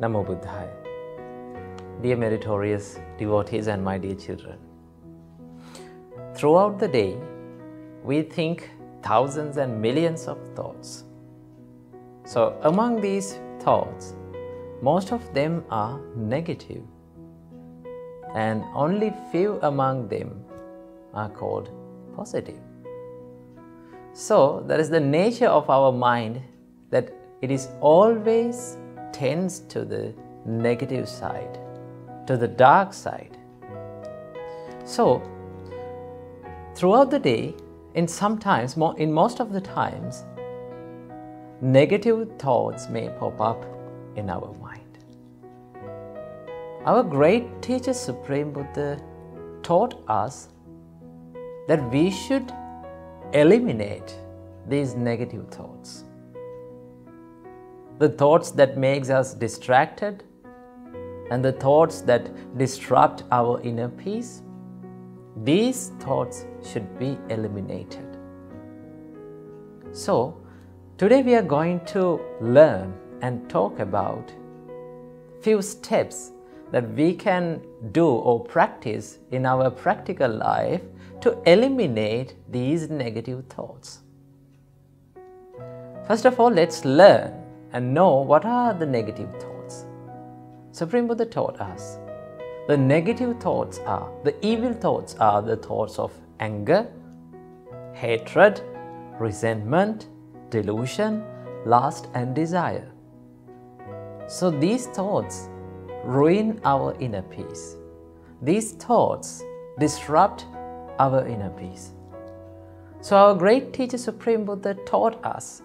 Namo Buddhaya. Dear meritorious devotees and my dear children, throughout the day, we think thousands and millions of thoughts. So, among these thoughts, most of them are negative, and only few among them are called positive. So, that is the nature of our mind that it is always tends to the negative side, to the dark side. So, throughout the day, in sometimes, in most of the times, negative thoughts may pop up in our mind. Our great teacher Supreme Buddha taught us that we should eliminate these negative thoughts the thoughts that makes us distracted and the thoughts that disrupt our inner peace these thoughts should be eliminated. So today we are going to learn and talk about few steps that we can do or practice in our practical life to eliminate these negative thoughts. First of all let's learn and know what are the negative thoughts. Supreme Buddha taught us the negative thoughts are, the evil thoughts are the thoughts of anger, hatred, resentment, delusion, lust, and desire. So these thoughts ruin our inner peace. These thoughts disrupt our inner peace. So our great teacher Supreme Buddha taught us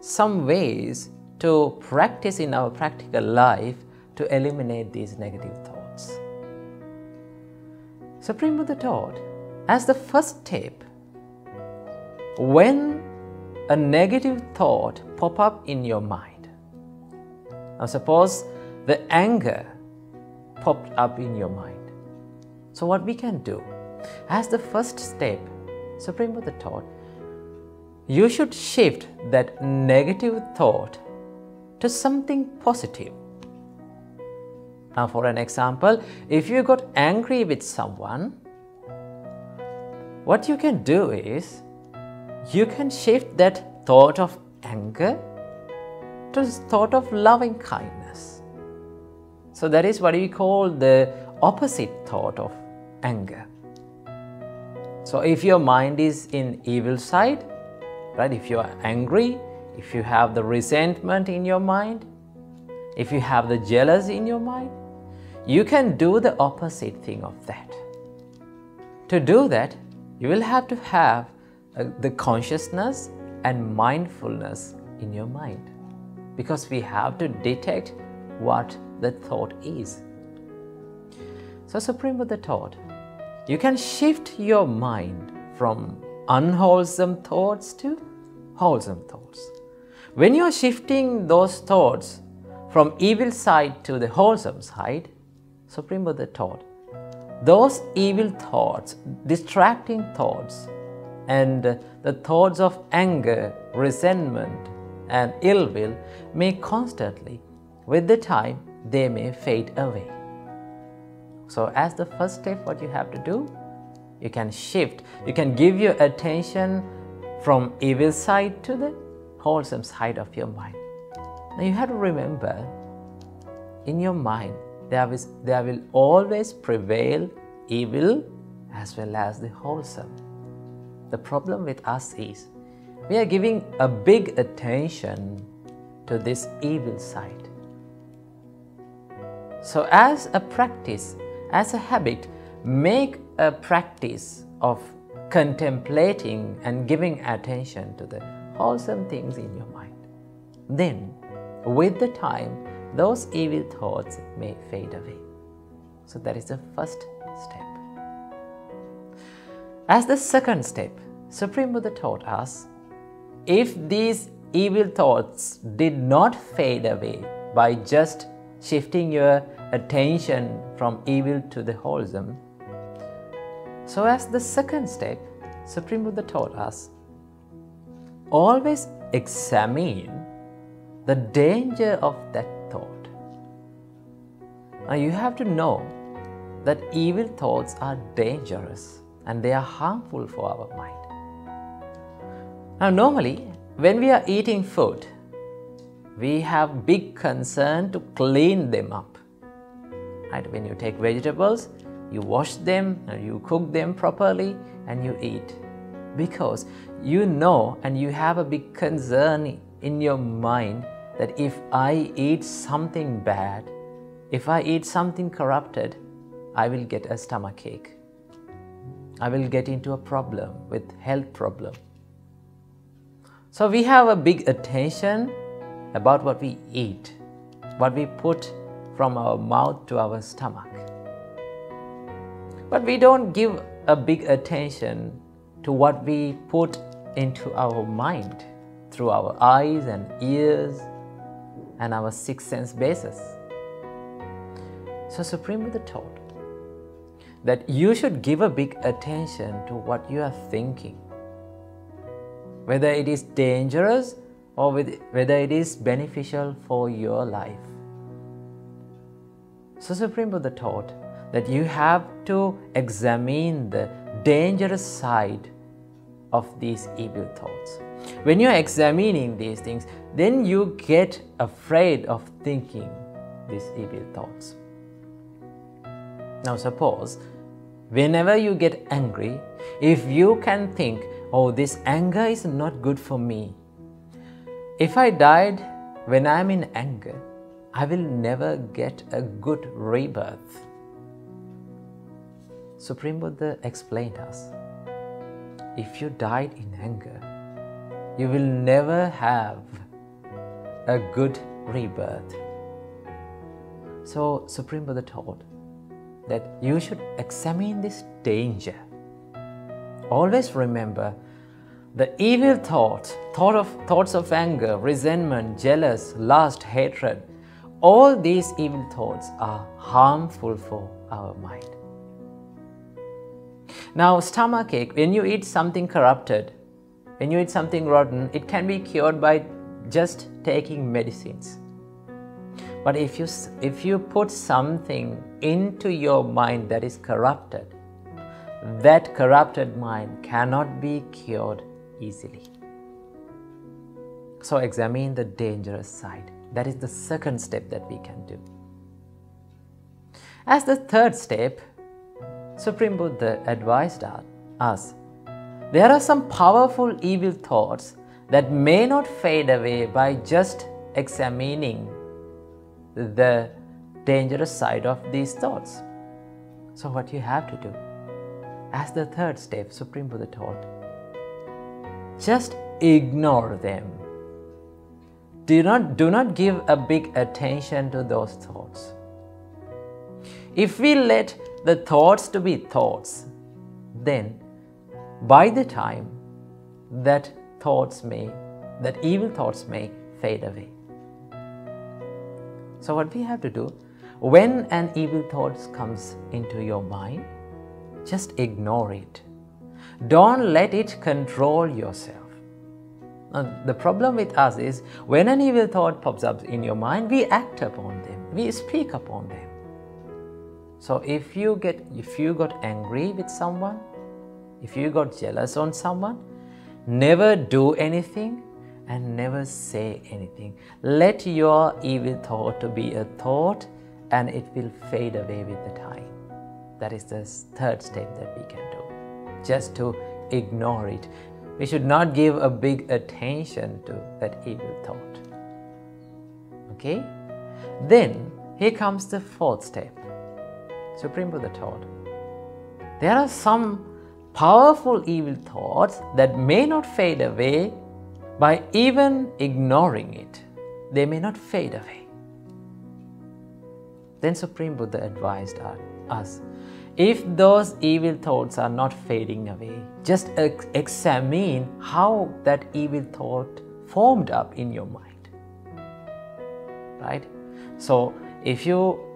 some ways to practice in our practical life to eliminate these negative thoughts. Supreme Buddha taught as the first step, when a negative thought pop up in your mind, now suppose the anger popped up in your mind. So what we can do, as the first step, Supreme Buddha taught, you should shift that negative thought to something positive. Now, for an example, if you got angry with someone, what you can do is you can shift that thought of anger to thought of loving kindness. So, that is what we call the opposite thought of anger. So, if your mind is in evil side, right, if you are angry, if you have the resentment in your mind, if you have the jealousy in your mind, you can do the opposite thing of that. To do that, you will have to have uh, the consciousness and mindfulness in your mind because we have to detect what the thought is. So, Supreme Buddha taught you can shift your mind from unwholesome thoughts to wholesome thoughts. When you are shifting those thoughts from evil side to the wholesome side, Supreme Buddha taught, those evil thoughts, distracting thoughts, and the thoughts of anger, resentment, and ill will may constantly, with the time, they may fade away. So, as the first step, what you have to do, you can shift, you can give your attention from evil side to the wholesome side of your mind. Now you have to remember in your mind there, is, there will always prevail evil as well as the wholesome. The problem with us is we are giving a big attention to this evil side. So, as a practice, as a habit, make a practice of contemplating and giving attention to the wholesome things in your mind. Then, with the time, those evil thoughts may fade away. So, that is the first step. As the second step, Supreme Buddha taught us if these evil thoughts did not fade away by just shifting your attention from evil to the wholesome, so as the second step, Supreme Buddha taught us always examine the danger of that thought. Now you have to know that evil thoughts are dangerous and they are harmful for our mind. Now, normally, when we are eating food, we have big concern to clean them up. Right? When you take vegetables, you wash them, you cook them properly, and you eat. Because you know and you have a big concern in your mind that if I eat something bad, if I eat something corrupted, I will get a stomach ache. I will get into a problem with health problem. So we have a big attention about what we eat, what we put from our mouth to our stomach. But we don't give a big attention to what we put into our mind through our eyes and ears and our six sense basis. So Supreme Buddha taught that you should give a big attention to what you are thinking, whether it is dangerous or whether it is beneficial for your life. So Supreme Buddha taught that you have to examine the dangerous side of these evil thoughts. When you're examining these things, then you get afraid of thinking these evil thoughts. Now, suppose whenever you get angry, if you can think, oh, this anger is not good for me. If I died when I'm in anger, I will never get a good rebirth. Supreme Buddha explained us if you died in anger, you will never have a good rebirth. So, Supreme Buddha taught that you should examine this danger. Always remember the evil thoughts, thought of, thoughts of anger, resentment, jealous, lust, hatred, all these evil thoughts are harmful for our mind. Now, stomach ache, when you eat something corrupted, when you eat something rotten, it can be cured by just taking medicines. But if you, if you put something into your mind that is corrupted, that corrupted mind cannot be cured easily. So examine the dangerous side. That is the second step that we can do. As the third step, Supreme Buddha advised us there are some powerful evil thoughts that may not fade away by just examining the dangerous side of these thoughts. So, what you have to do, as the third step, Supreme Buddha taught, just ignore them. Do not, do not give a big attention to those thoughts. If we let the thoughts to be thoughts, then by the time that thoughts may, that evil thoughts may fade away. So what we have to do, when an evil thought comes into your mind, just ignore it. Don't let it control yourself. Now, the problem with us is when an evil thought pops up in your mind, we act upon them, we speak upon them. So if you get if you got angry with someone, if you got jealous on someone, never do anything and never say anything. Let your evil thought to be a thought and it will fade away with the time. That is the third step that we can do. Just to ignore it. We should not give a big attention to that evil thought. Okay? Then here comes the fourth step. Supreme Buddha taught. There are some powerful evil thoughts that may not fade away by even ignoring it. They may not fade away. Then Supreme Buddha advised us if those evil thoughts are not fading away, just ex- examine how that evil thought formed up in your mind. Right? So, if you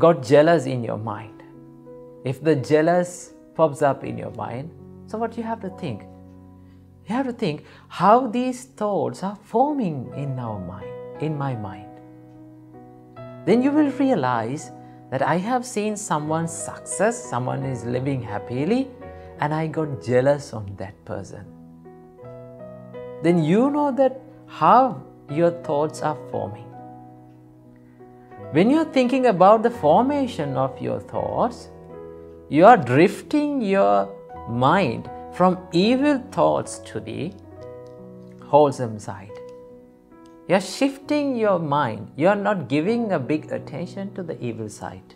got jealous in your mind, if the jealous pops up in your mind. So, what you have to think? You have to think how these thoughts are forming in our mind, in my mind. Then you will realize that I have seen someone's success, someone is living happily, and I got jealous on that person. Then you know that how your thoughts are forming. When you're thinking about the formation of your thoughts, you are drifting your mind from evil thoughts to the wholesome side. You're shifting your mind. You're not giving a big attention to the evil side.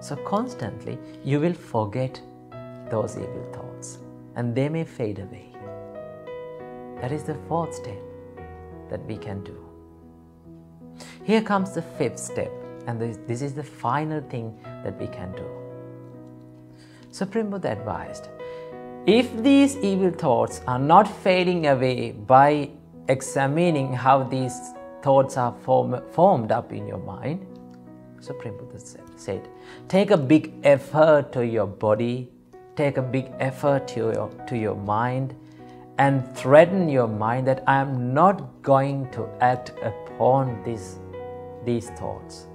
So, constantly, you will forget those evil thoughts and they may fade away. That is the fourth step that we can do. Here comes the fifth step, and this, this is the final thing that we can do. Supreme Buddha advised if these evil thoughts are not fading away by examining how these thoughts are form, formed up in your mind, Supreme Buddha said, take a big effort to your body, take a big effort to your, to your mind, and threaten your mind that I am not going to act upon this these thoughts.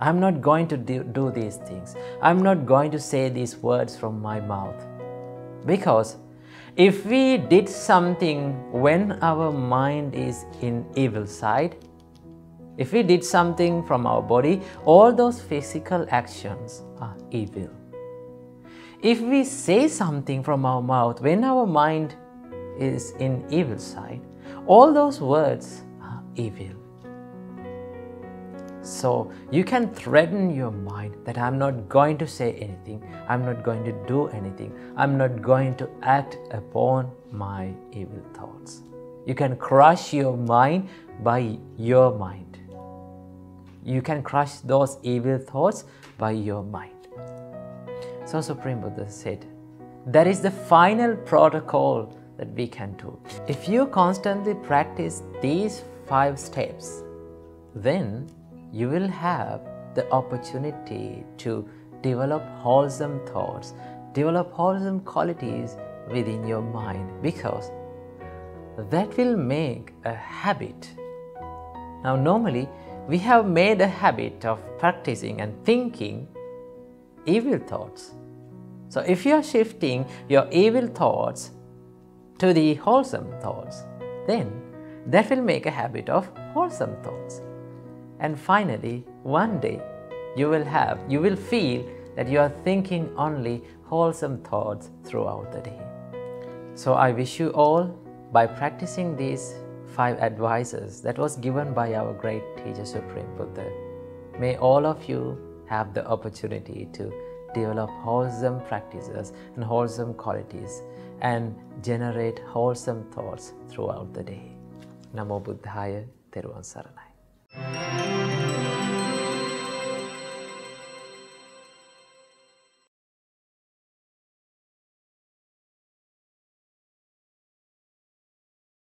I'm not going to do, do these things. I'm not going to say these words from my mouth. Because if we did something when our mind is in evil side, if we did something from our body, all those physical actions are evil. If we say something from our mouth when our mind is in evil side, all those words evil. So you can threaten your mind that I'm not going to say anything, I'm not going to do anything, I'm not going to act upon my evil thoughts. You can crush your mind by your mind. You can crush those evil thoughts by your mind. So Supreme Buddha said, that is the final protocol that we can do. If you constantly practice these five steps, then you will have the opportunity to develop wholesome thoughts, develop wholesome qualities within your mind because that will make a habit. Now, normally, we have made a habit of practicing and thinking evil thoughts. So, if you are shifting your evil thoughts to the wholesome thoughts, then that will make a habit of wholesome thoughts. And finally, one day you will have, you will feel that you are thinking only wholesome thoughts throughout the day. So I wish you all, by practicing these five advices that was given by our great teacher Supreme Buddha, may all of you have the opportunity to develop wholesome practices and wholesome qualities and generate wholesome thoughts throughout the day. නමෝ බුද්ධාය තෙරුවන් සරණයි. Thank you.